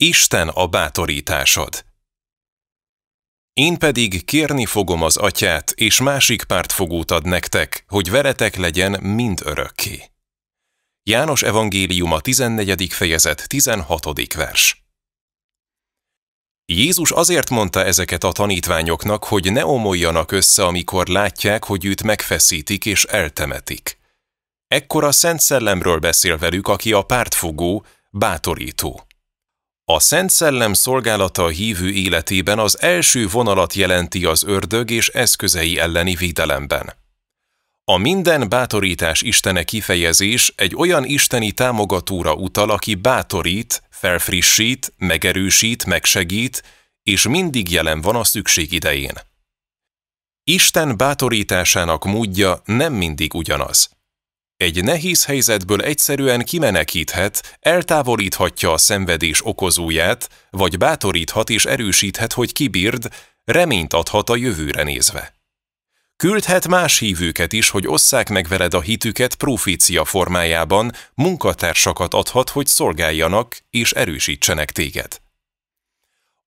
Isten a bátorításod. Én pedig kérni fogom az atyát, és másik pártfogót ad nektek, hogy veretek legyen mind örökké. János evangéliuma 14. fejezet 16. vers. Jézus azért mondta ezeket a tanítványoknak, hogy ne omoljanak össze, amikor látják, hogy őt megfeszítik és eltemetik. Ekkor a Szent Szellemről beszél velük, aki a pártfogó, bátorító. A Szent Szellem szolgálata a hívő életében az első vonalat jelenti az ördög és eszközei elleni védelemben. A minden bátorítás istene kifejezés egy olyan isteni támogatóra utal, aki bátorít, felfrissít, megerősít, megsegít, és mindig jelen van a szükség idején. Isten bátorításának módja nem mindig ugyanaz. Egy nehéz helyzetből egyszerűen kimenekíthet, eltávolíthatja a szenvedés okozóját, vagy bátoríthat és erősíthet, hogy kibírd, reményt adhat a jövőre nézve. Küldhet más hívőket is, hogy osszák meg veled a hitüket profécia formájában, munkatársakat adhat, hogy szolgáljanak és erősítsenek téged.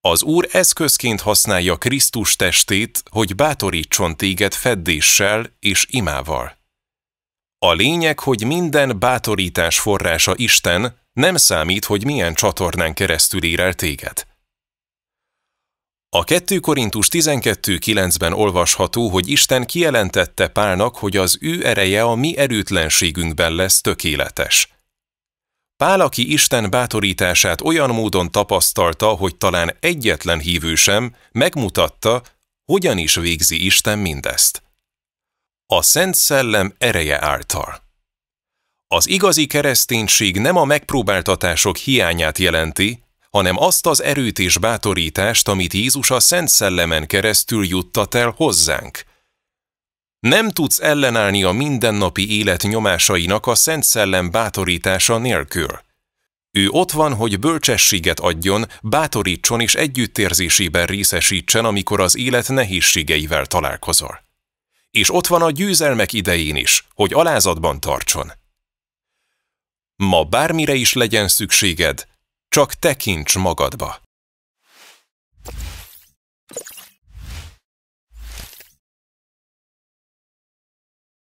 Az Úr eszközként használja Krisztus testét, hogy bátorítson téged feddéssel és imával. A lényeg, hogy minden bátorítás forrása Isten, nem számít, hogy milyen csatornán keresztül ér el téged. A 2 Korintus 12.9-ben olvasható, hogy Isten kijelentette Pálnak, hogy az ő ereje a mi erőtlenségünkben lesz tökéletes. Pál, aki Isten bátorítását olyan módon tapasztalta, hogy talán egyetlen hívő sem, megmutatta, hogyan is végzi Isten mindezt. A Szent Szellem ereje által. Az igazi kereszténység nem a megpróbáltatások hiányát jelenti, hanem azt az erőt és bátorítást, amit Jézus a Szent Szellemen keresztül juttat el hozzánk. Nem tudsz ellenállni a mindennapi élet nyomásainak a Szent Szellem bátorítása nélkül. Ő ott van, hogy bölcsességet adjon, bátorítson és együttérzésében részesítsen, amikor az élet nehézségeivel találkozol. És ott van a győzelmek idején is, hogy alázatban tartson. Ma bármire is legyen szükséged, csak tekints magadba.